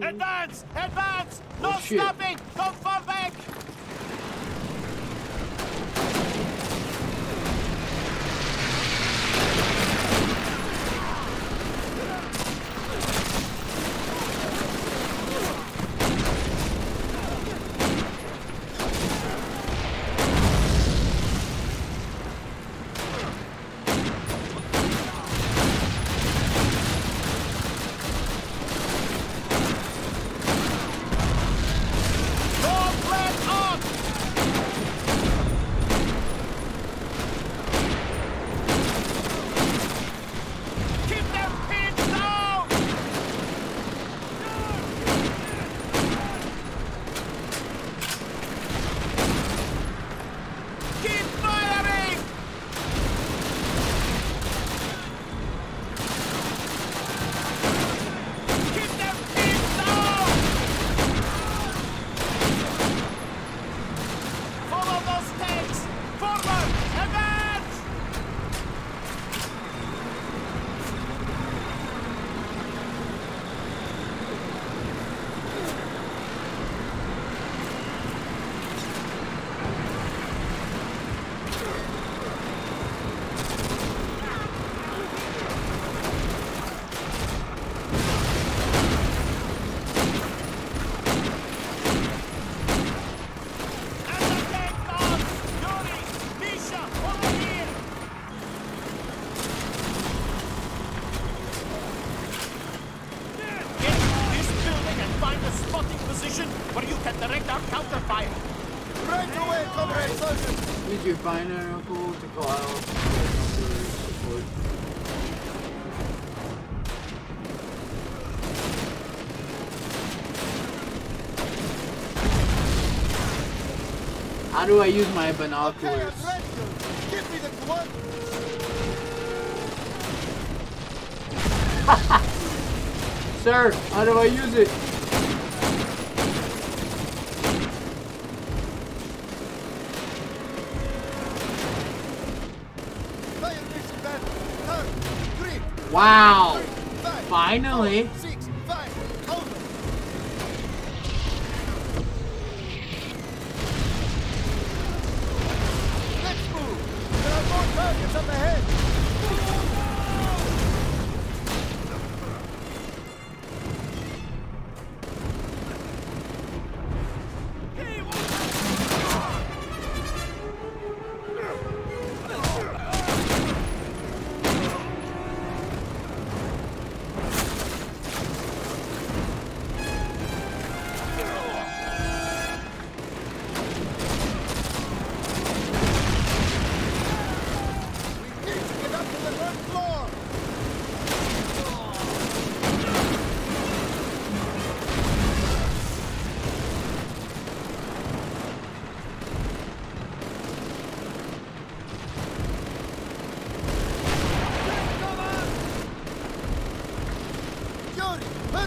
Advance! Advance! Oh, no stopping! Don't fall back! How do I use my binoculars? Sir, how do I use it? Wow! Finally! up ahead!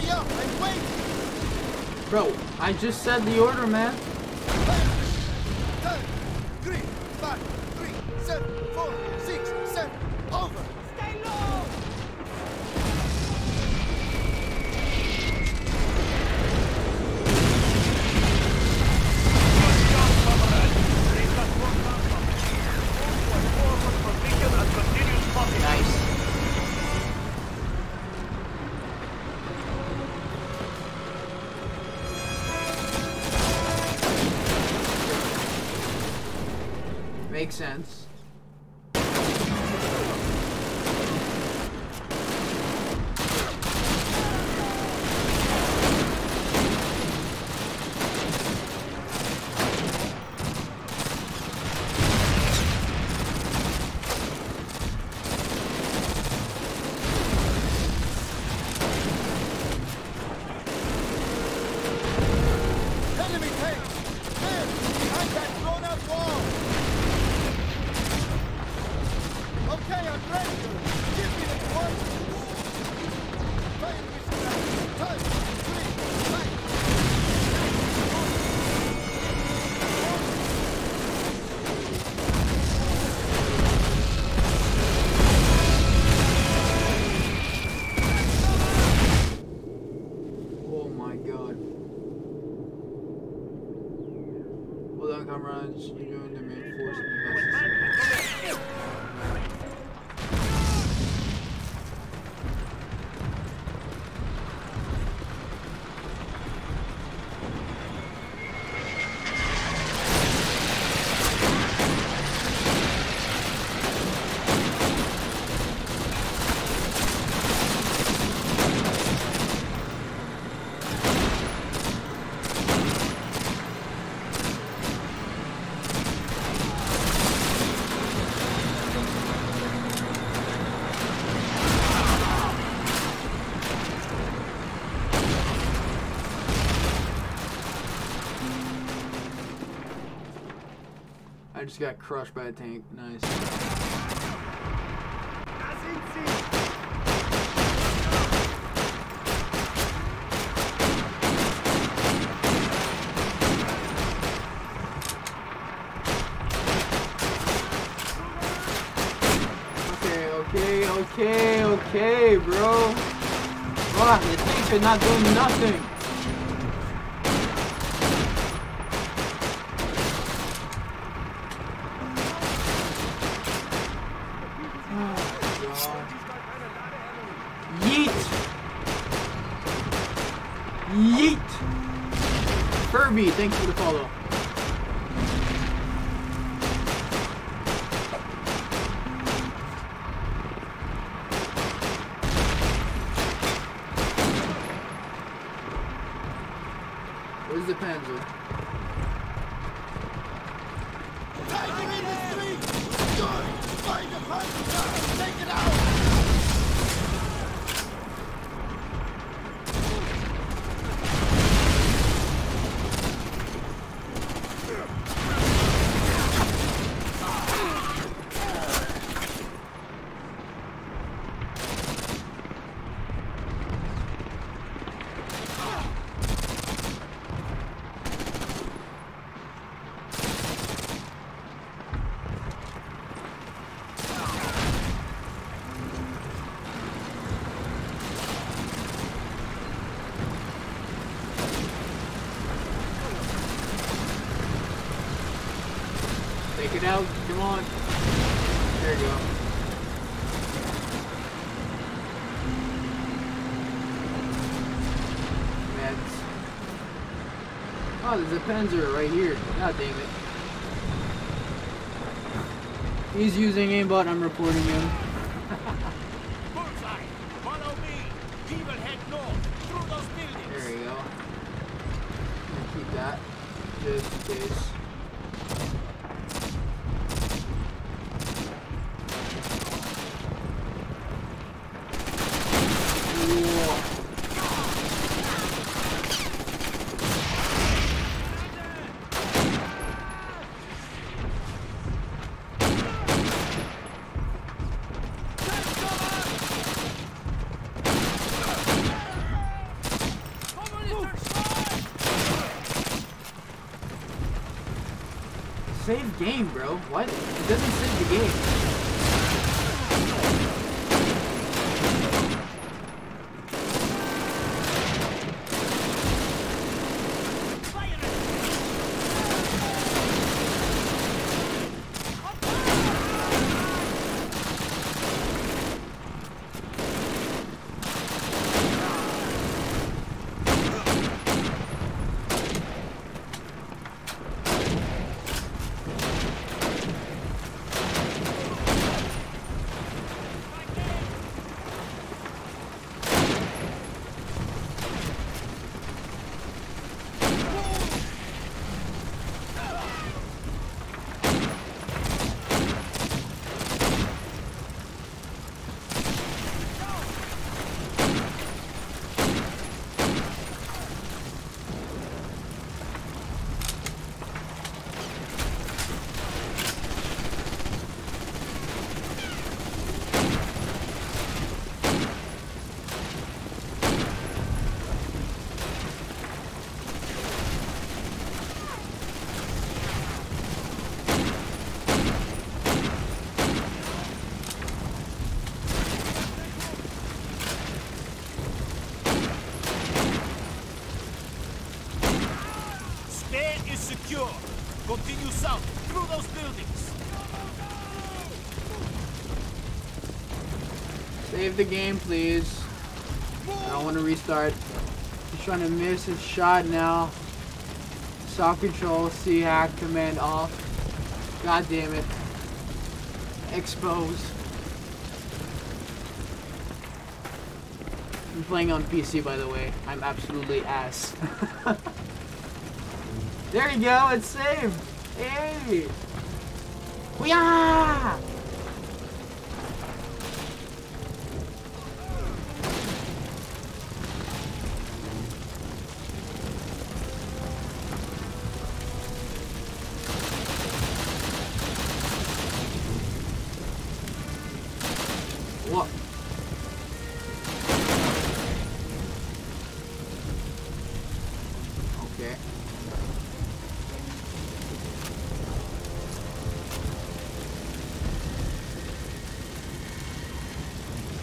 Hurry up! I'm! Bro, I just said the order, man. makes sense. Runs, join the main just got crushed by a tank. Nice. Okay, okay, okay, okay, bro. Fuck, the tanks are not doing nothing. Yeet! Yeet! Furby, thanks for the follow. It out, come on. There you go. Meds. Oh, there's a Panzer right here. God damn it. He's using aimbot, I'm reporting him. Bullseye! Follow me! We will head north, through those buildings! There you go. Keep that, just in case. Save game, bro. What? It doesn't save the game. Out through those buildings. Save the game, please. I don't want to restart. He's trying to miss his shot now. Soft control, C hack, command off. God damn it. Expose. I'm playing on PC, by the way. I'm absolutely ass. there you go, it's saved. Hey! Hoo-yah! What?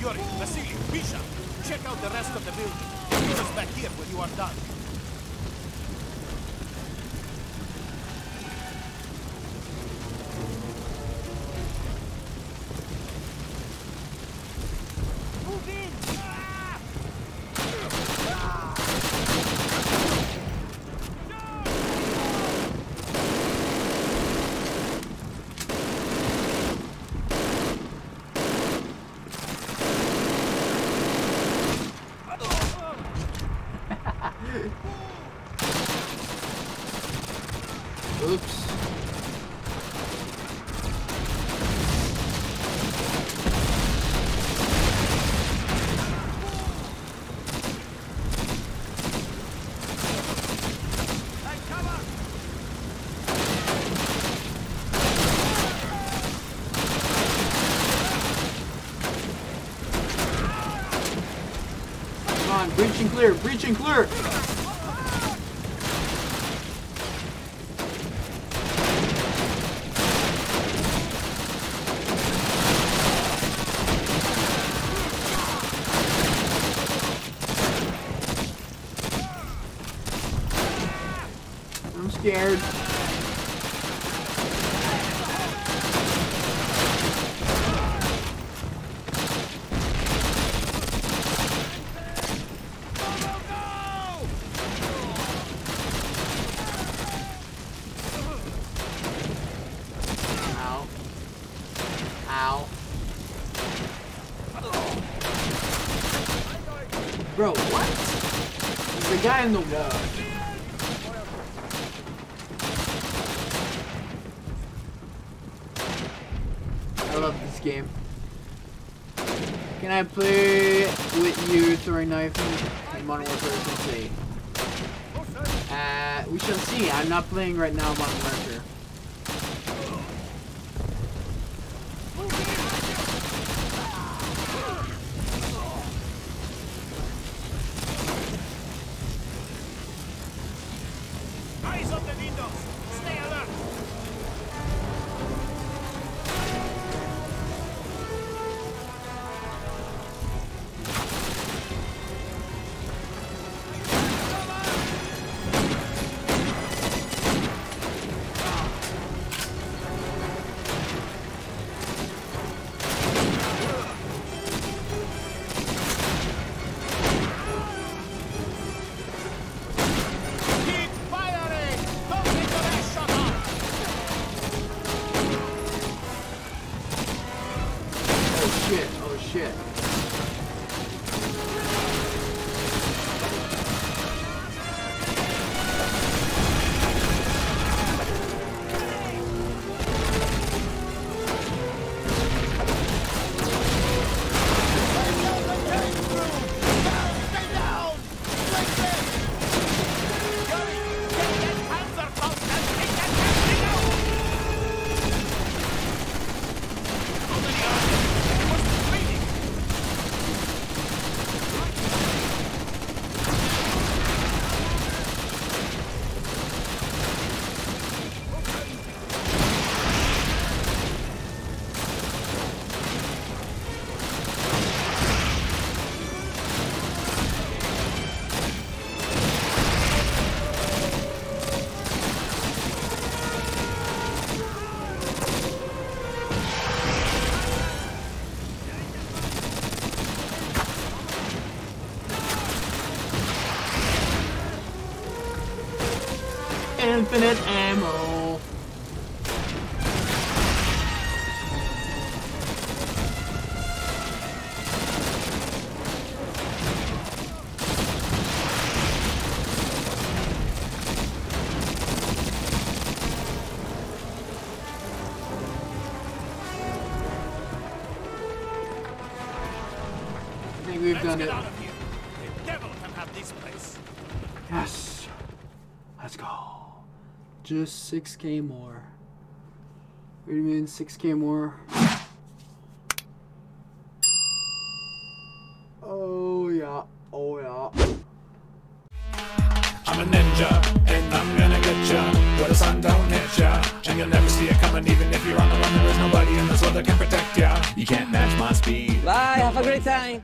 Yuri, Vasily, Misha, check out the rest of the building. Meet us back here when you are done. Breach and clear, breach and clear. I'm scared. Ow. Ow. Bro, in the wall. I love this game. Can I play with you throwing knife in Modern Warfare? See. Uh, we shall see. I'm not playing right now Modern Warfare. Shit, oh shit. Infinite ammo. I think we've Let's done it. out of here. The devil can have this place. Yes. Let's go. Just 6k more. What do you mean 6k more. Oh yeah. Oh yeah. I'm a ninja, and I'm gonna get ya. Where the sun don't hit ya. And you'll never see it coming, even if you're on the run. There is nobody in this world that can protect ya. You can't match my speed. Bye, have a great time.